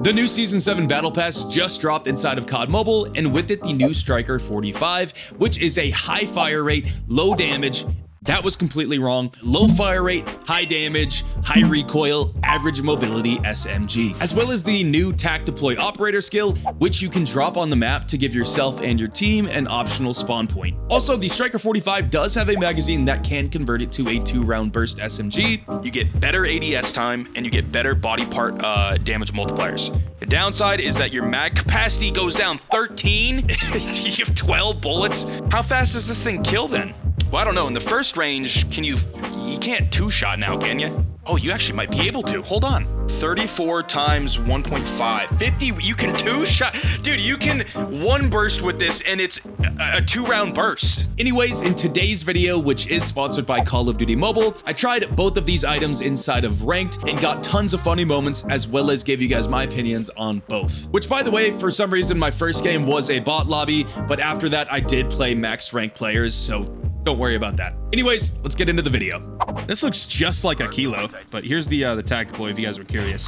The new Season 7 Battle Pass just dropped inside of COD Mobile, and with it the new Striker 45, which is a high fire rate, low damage, that was completely wrong. Low fire rate, high damage, high recoil, average mobility SMG, as well as the new TAC deploy operator skill, which you can drop on the map to give yourself and your team an optional spawn point. Also, the Striker 45 does have a magazine that can convert it to a two round burst SMG. You get better ADS time and you get better body part uh, damage multipliers. The downside is that your mag capacity goes down 13. you have 12 bullets. How fast does this thing kill then? Well, I don't know. In the first range, can you... You can't two-shot now, can you? Oh, you actually might be able to. Hold on. 34 times 1.5. 50, you can two-shot... Dude, you can one burst with this, and it's a, a two-round burst. Anyways, in today's video, which is sponsored by Call of Duty Mobile, I tried both of these items inside of Ranked and got tons of funny moments, as well as gave you guys my opinions on both. Which, by the way, for some reason, my first game was a bot lobby, but after that, I did play max rank players, so don't worry about that. Anyways, let's get into the video. This looks just like a kilo, but here's the uh, the TAC deploy if you guys were curious.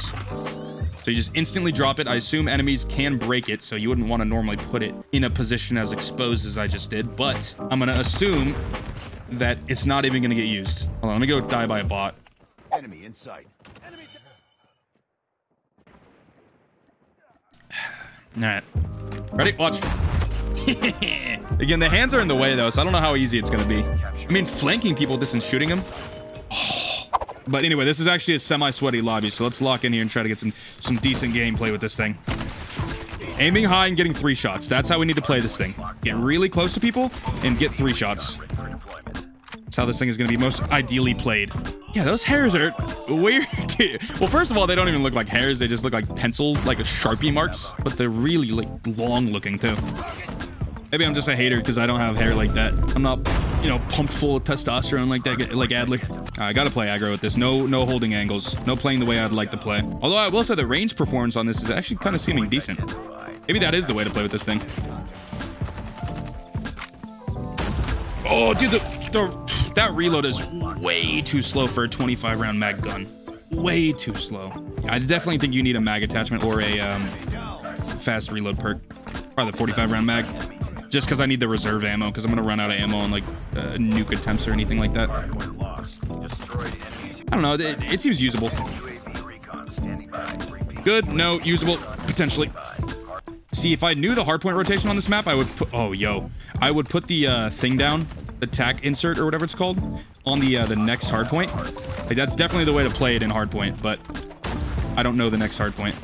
So you just instantly drop it. I assume enemies can break it, so you wouldn't want to normally put it in a position as exposed as I just did, but I'm going to assume that it's not even going to get used. Hold on, let me go die by a bot. Enemy in sight. Enemy All right. Ready? Watch. Again, the hands are in the way, though, so I don't know how easy it's going to be. I mean, flanking people with this and shooting them. But anyway, this is actually a semi-sweaty lobby, so let's lock in here and try to get some, some decent gameplay with this thing. Aiming high and getting three shots. That's how we need to play this thing. Get really close to people and get three shots. That's how this thing is going to be most ideally played. Yeah, those hairs are weird. well, first of all, they don't even look like hairs. They just look like pencil, like a Sharpie marks. But they're really like long looking too. Maybe I'm just a hater because I don't have hair like that. I'm not, you know, pumped full of testosterone like that, like Adler. I gotta play aggro with this. No, no holding angles. No playing the way I'd like to play. Although I will say the range performance on this is actually kind of seeming decent. Maybe that is the way to play with this thing. Oh, dude, the, the that reload is way too slow for a 25 round mag gun. Way too slow. I definitely think you need a mag attachment or a um, fast reload perk. Probably the 45 round mag just because I need the reserve ammo, because I'm going to run out of ammo on, like, uh, nuke attempts or anything like that. I don't know. It, it seems usable. Good. No. Usable. Potentially. See, if I knew the hardpoint rotation on this map, I would put... Oh, yo. I would put the uh, thing down, TAC insert or whatever it's called, on the uh, the next hardpoint. Like, that's definitely the way to play it in hardpoint, but I don't know the next hardpoint.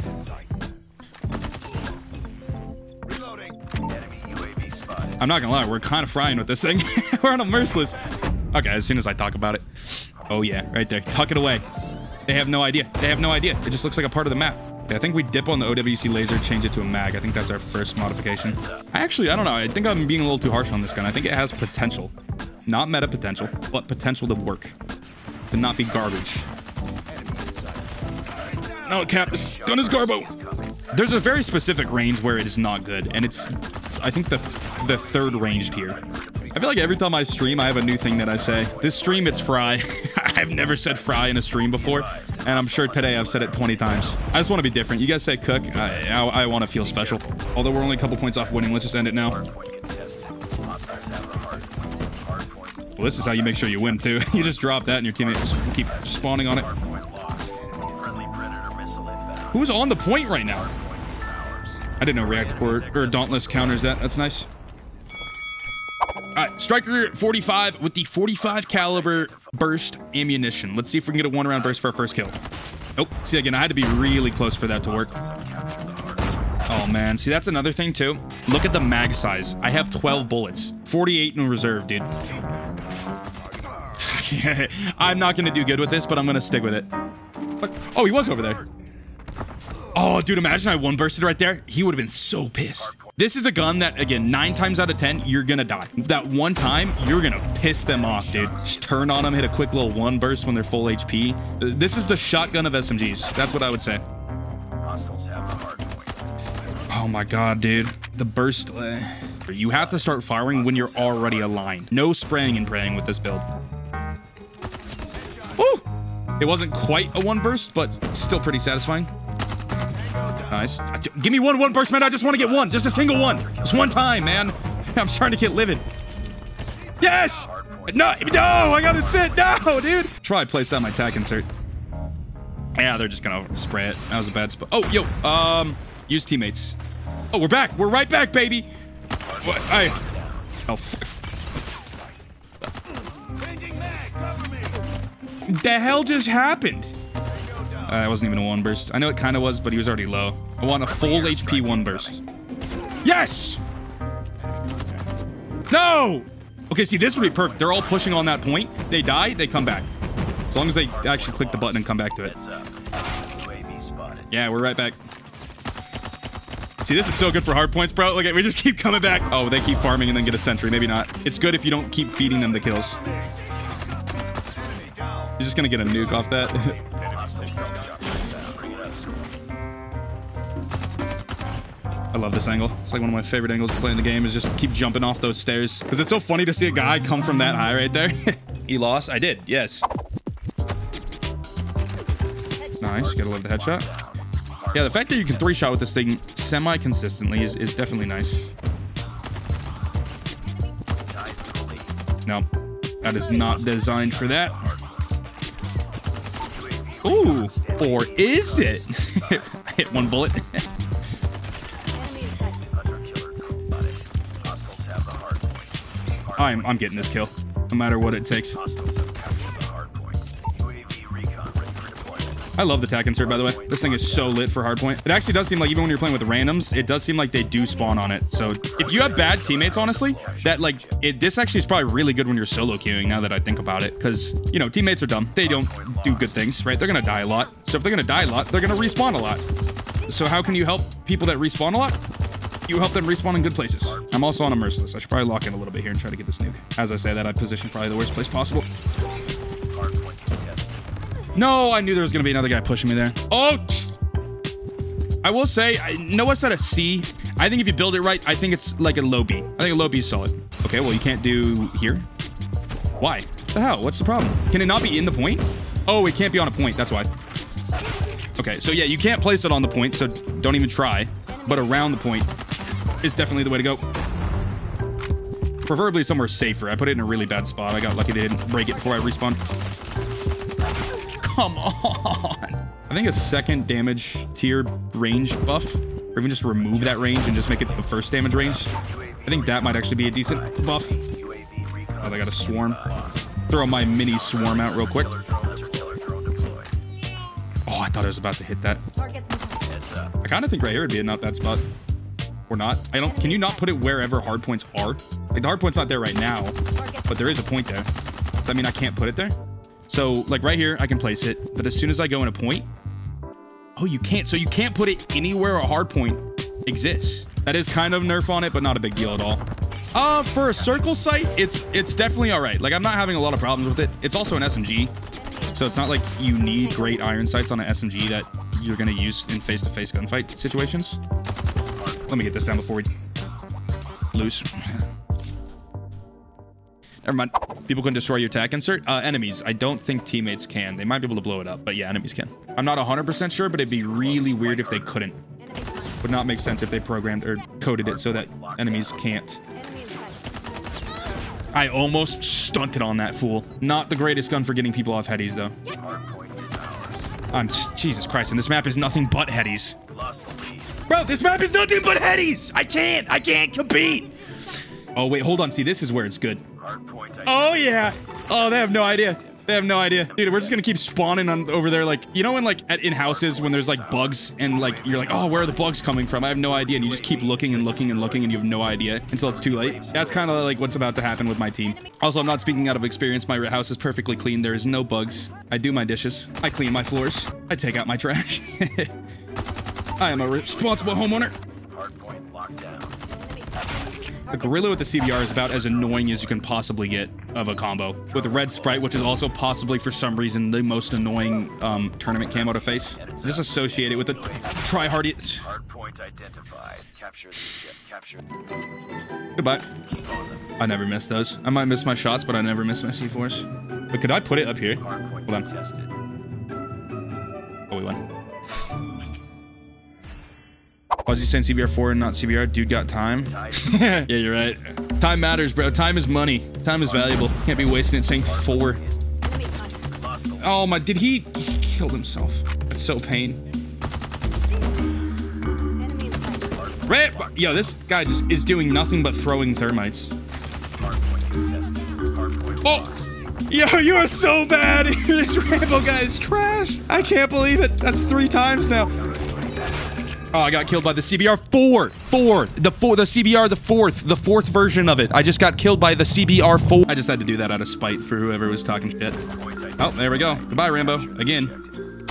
I'm not gonna lie, we're kind of frying with this thing. we're on a merciless. Okay, as soon as I talk about it. Oh yeah, right there. Tuck it away. They have no idea. They have no idea. It just looks like a part of the map. Yeah, I think we dip on the OWC laser, change it to a mag. I think that's our first modification. I actually, I don't know. I think I'm being a little too harsh on this gun. I think it has potential. Not meta potential, but potential to work. To not be garbage. No, Cap, this gun is garbo. There's a very specific range where it is not good, and it's, I think, the the third ranged here. I feel like every time I stream, I have a new thing that I say. This stream, it's fry. I've never said fry in a stream before, and I'm sure today I've said it 20 times. I just want to be different. You guys say cook. I, I, I want to feel special. Although we're only a couple points off winning, let's just end it now. Well, this is how you make sure you win, too. you just drop that and your teammates keep spawning on it. Who's on the point right now? I didn't know React Core or Dauntless counters that. That's nice. All right, Striker 45 with the 45 caliber burst ammunition. Let's see if we can get a one round burst for our first kill. Nope. See, again, I had to be really close for that to work. Oh, man. See, that's another thing, too. Look at the mag size. I have 12 bullets. 48 in reserve, dude. I'm not going to do good with this, but I'm going to stick with it. Oh, he was over there. Oh, dude, imagine I one bursted right there. He would have been so pissed. This is a gun that, again, nine times out of 10, you're going to die. That one time, you're going to piss them off, dude. Just turn on them, hit a quick little one burst when they're full HP. This is the shotgun of SMGs. That's what I would say. Oh my god, dude. The burst... Uh, you have to start firing when you're already aligned. No spraying and praying with this build. Woo! It wasn't quite a one burst, but still pretty satisfying. Give me one one burst, man. I just want to get one. Just a single one. Just one time, man. I'm starting to get livid. Yes! No, no, I gotta sit. No, dude. Try place down my tack insert. Yeah, they're just gonna spray it. That was a bad spot. Oh, yo, um, use teammates. Oh, we're back. We're right back, baby. What? I. Oh, fuck. The hell just happened? Uh, wasn't even a one burst. I know it kind of was, but he was already low. I want a full HP one burst. Yes! No! Okay, see, this would be perfect. They're all pushing on that point. They die, they come back. As long as they actually click the button and come back to it. Yeah, we're right back. See, this is so good for hard points, bro. Look, we just keep coming back. Oh, they keep farming and then get a sentry. Maybe not. It's good if you don't keep feeding them the kills. He's just gonna get a nuke off that. I love this angle. It's like one of my favorite angles to play in the game is just keep jumping off those stairs. Because it's so funny to see a guy come from that high right there. he lost? I did, yes. Nice, gotta love the headshot. Yeah, the fact that you can three-shot with this thing semi-consistently is, is definitely nice. No, that is not designed for that. Ooh, or is it? I hit one bullet. I'm I'm getting this kill, no matter what it takes. I love the tack insert, by the way. This thing is so lit for hardpoint. It actually does seem like even when you're playing with randoms, it does seem like they do spawn on it. So if you have bad teammates, honestly, that like it, this actually is probably really good when you're solo queuing. Now that I think about it, because you know teammates are dumb. They don't do good things, right? They're gonna die a lot. So if they're gonna die a lot, they're gonna respawn a lot. So how can you help people that respawn a lot? You help them respawn in good places. I'm also on a merciless. I should probably lock in a little bit here and try to get this nuke. As I say that, I position probably the worst place possible. No, I knew there was going to be another guy pushing me there. Oh! I will say, Noah said a C. I think if you build it right, I think it's like a low B. I think a low B is solid. Okay, well, you can't do here. Why? the hell? What's the problem? Can it not be in the point? Oh, it can't be on a point. That's why. Okay, so yeah, you can't place it on the point, so don't even try. But around the point is definitely the way to go. Preferably somewhere safer. I put it in a really bad spot. I got lucky they didn't break it before I respawned. Come on. I think a second damage tier range buff, or even just remove that range and just make it the first damage range. I think that might actually be a decent buff. Oh, they got a swarm. Throw my mini swarm out real quick. Oh, I thought I was about to hit that. I kind of think right here would be a not that spot. Or not. I don't... Can you not put it wherever hard points are? Like, the hard point's not there right now, but there is a point there. Does that mean I can't put it there? So, like right here, I can place it. But as soon as I go in a point... Oh, you can't. So you can't put it anywhere a hard point exists. That is kind of nerf on it, but not a big deal at all. Uh, for a circle sight, it's it's definitely all right. Like, I'm not having a lot of problems with it. It's also an SMG. So it's not like you need great iron sights on an SMG that you're going to use in face-to-face -face gunfight situations. Let me get this down before we lose. Never mind. People can destroy your tack insert. Uh, enemies. I don't think teammates can. They might be able to blow it up, but yeah, enemies can. I'm not 100% sure, but it'd be really weird if they couldn't. Would not make sense if they programmed or coded it so that enemies can't. I almost stunted on that fool. Not the greatest gun for getting people off headies, though. I'm Jesus Christ, and this map is nothing but headies. Bro, this map is nothing but headies! I can't! I can't compete! Oh, wait, hold on. See, this is where it's good. Oh, yeah. Oh, they have no idea. They have no idea. Dude, we're just gonna keep spawning on over there. Like, you know when like at in houses when there's like bugs and like you're like, oh, where are the bugs coming from? I have no idea. And you just keep looking and looking and looking and you have no idea until it's too late. That's kind of like what's about to happen with my team. Also, I'm not speaking out of experience. My house is perfectly clean. There is no bugs. I do my dishes. I clean my floors. I take out my trash. I am a responsible homeowner. Hardpoint. A gorilla with the CBR is about as annoying as you can possibly get of a combo. With the red sprite, which is also possibly for some reason the most annoying um, tournament camo to face. Just associate it with the try-hardy. Hardpoint identified. Capture the ship. Capture. Goodbye. I never miss those. I might miss my shots, but I never miss my C4s. But could I put it up here? Hold on. Oh, we won. He saying CBR4 and not CBR? Dude got time. yeah, you're right. Time matters, bro. Time is money. Time is valuable. Can't be wasting it saying four. Oh my, did he, he killed himself. That's so pain. Red, yo, this guy just is doing nothing but throwing thermites. Oh, yo, you are so bad. this Rambo guy is trash. I can't believe it. That's three times now. Oh, I got killed by the CBR four, four, the four, the CBR, the fourth, the fourth version of it. I just got killed by the CBR four. I just had to do that out of spite for whoever was talking shit. Oh, there we go. Goodbye, Rambo. Again.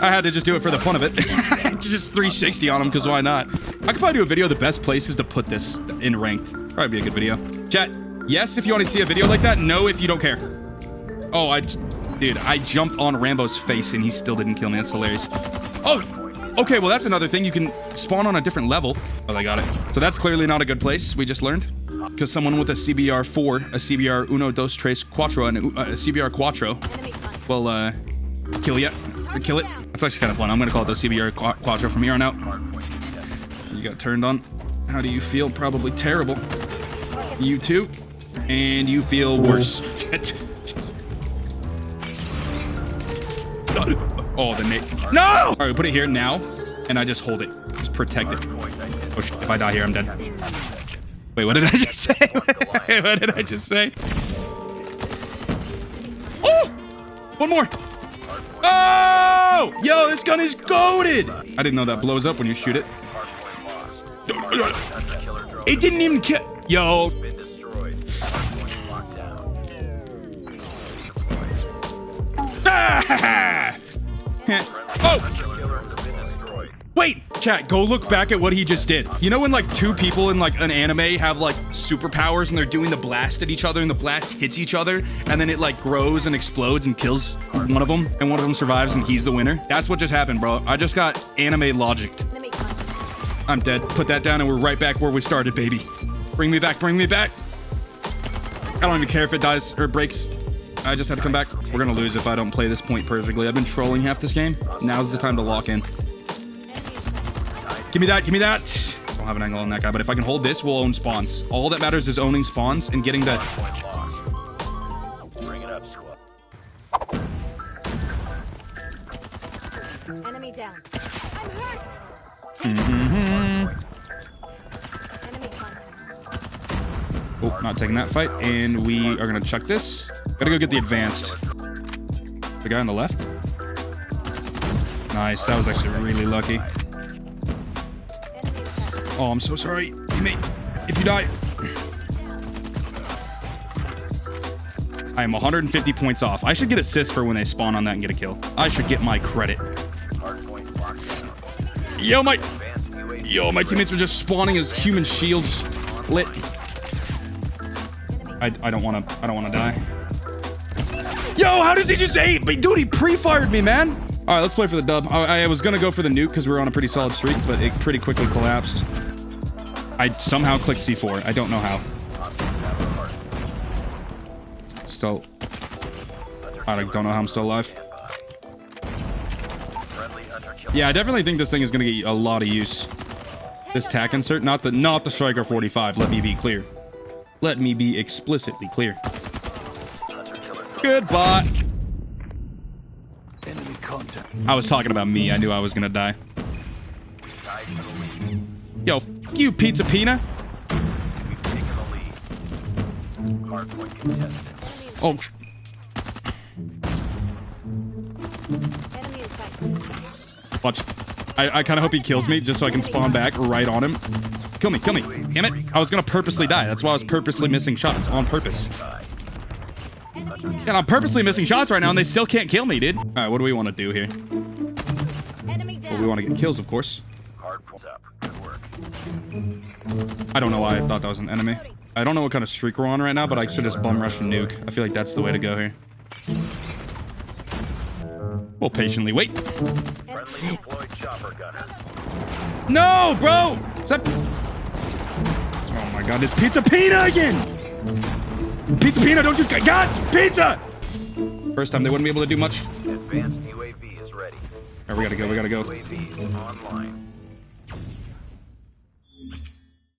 I had to just do it for the fun of it. just 360 on him, because why not? I could probably do a video of the best places to put this in ranked. Probably be a good video. Chat, yes if you want to see a video like that. No if you don't care. Oh, I... Dude, I jumped on Rambo's face and he still didn't kill me. That's hilarious. Oh! Okay, well, that's another thing. You can spawn on a different level. Oh, they got it. So that's clearly not a good place, we just learned. Because someone with a CBR4, a CBR Uno Dos Tres Cuatro, and a, a CBR Quattro will, uh, kill you. Or kill it. That's actually kind of fun. I'm going to call it the CBR Qu Quattro from here on out. You got turned on. How do you feel? Probably terrible. You too. And you feel worse. Oh, the Nate. No! All right, we put it here now, and I just hold it. Just protect it. Oh, shit. If I die here, I'm dead. Wait, what did I just say? what did I just say? Oh! One more. Oh! Yo, this gun is goaded. I didn't know that blows up when you shoot it. It didn't even kill. Yo. Ah! oh! Wait, chat, go look back at what he just did. You know when like two people in like an anime have like superpowers and they're doing the blast at each other and the blast hits each other and then it like grows and explodes and kills one of them and one of them survives and he's the winner? That's what just happened, bro. I just got anime logicked. I'm dead. Put that down and we're right back where we started, baby. Bring me back, bring me back. I don't even care if it dies or breaks. I just had to come back. We're gonna lose if I don't play this point perfectly. I've been trolling half this game. Now's the time to lock in. Give me that, give me that. I don't have an angle on that guy, but if I can hold this, we'll own spawns. All that matters is owning spawns and getting the... Bring it up, squad. Enemy down. I'm hurt. Oh, not taking that fight. And we are gonna chuck this. Gotta go get the advanced. The guy on the left. Nice, that was actually really lucky. Oh, I'm so sorry, teammate. If you die. I am 150 points off. I should get assists for when they spawn on that and get a kill. I should get my credit. Yo, my yo, my teammates are just spawning as human shields lit. I, I don't want to I don't want to die. Yo, how does he just aim? But dude, he pre-fired me, man. All right, let's play for the dub. I, I was gonna go for the nuke because we were on a pretty solid streak, but it pretty quickly collapsed. I somehow clicked C4. I don't know how. Still, I don't know how I'm still alive. Friendly hunter killer. Yeah, I definitely think this thing is gonna get a lot of use. This tac insert, not the not the Striker 45. Let me be clear. Let me be explicitly clear. Hunter killer. Goodbye. Enemy contact. I was talking about me. I knew I was gonna die. Tied for the lead. Yo, f you, Pizza Pina. We've taken the lead. Hardpoint contested. Oh, sh- watch. I, I kind of hope he kills me just so I can spawn back right on him. Kill me, kill me. Damn it. I was gonna purposely die. That's why I was purposely missing shots on purpose. And I'm purposely missing shots right now and they still can't kill me, dude. All right, what do we want to do here? Well, we want to get kills, of course. Hardpoint up. Good work. I don't know why I thought that was an enemy. I don't know what kind of streak we're on right now, but I should just bum rush and nuke. I feel like that's the way to go here. We'll patiently wait. Gunner. No, bro! That... Oh my god, it's Pizza Pina again! Pizza Pina, don't you... God! Pizza! First time they wouldn't be able to do much. Advanced UAV is ready. Alright, we gotta go, we gotta go. UAV is online.